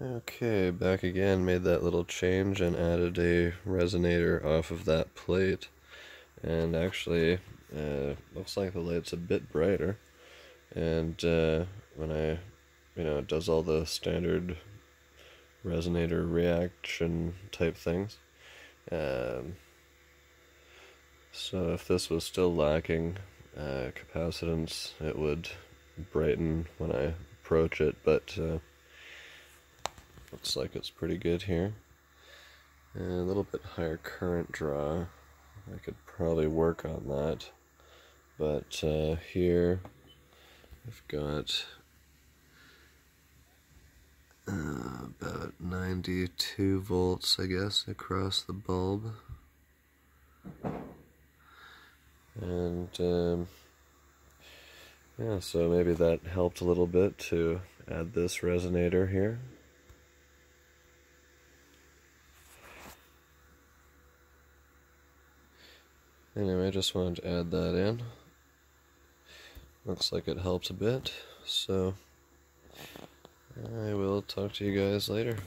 Okay, back again, made that little change and added a resonator off of that plate. And actually, uh, looks like the light's a bit brighter. And uh, when I, you know, it does all the standard resonator reaction type things. Um, so if this was still lacking uh, capacitance, it would brighten when I approach it, but uh, Looks like it's pretty good here. And a little bit higher current draw. I could probably work on that. But uh, here I've got uh, about 92 volts, I guess, across the bulb. And um, yeah, so maybe that helped a little bit to add this resonator here. Anyway, I just wanted to add that in. Looks like it helps a bit, so I will talk to you guys later.